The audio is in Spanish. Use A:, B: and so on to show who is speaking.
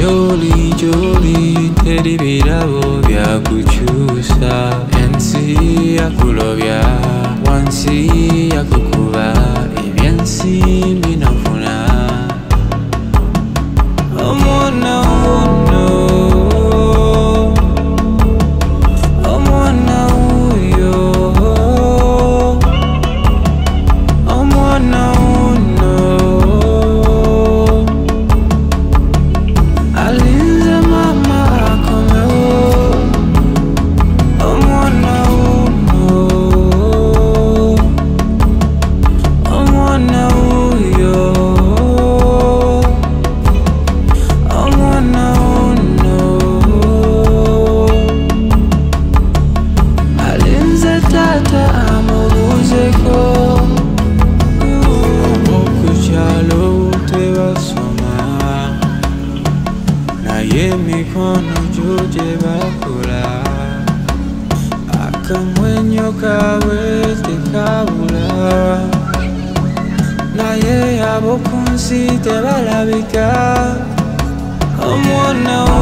A: gy'oli gy'oli teri birabo oh, byakukyusa Y en mi cono yo lleva llevaba Acá mueño cabez de cabula Naye abo kunsi te balabika Amwana